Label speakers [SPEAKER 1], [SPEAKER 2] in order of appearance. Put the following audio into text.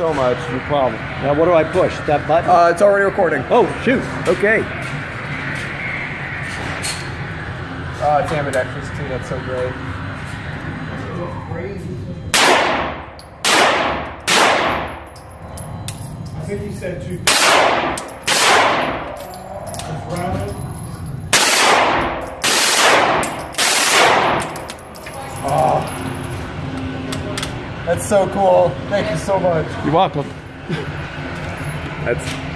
[SPEAKER 1] so much.
[SPEAKER 2] No problem. Now, what do I push? That button?
[SPEAKER 1] Uh, it's already recording.
[SPEAKER 2] oh, shoot. Okay.
[SPEAKER 1] Uh, it's ambidextrous too. That's so great.
[SPEAKER 3] I think he said two. It's rounded.
[SPEAKER 1] That's so cool. Thank you so much.
[SPEAKER 2] You're welcome.
[SPEAKER 1] That's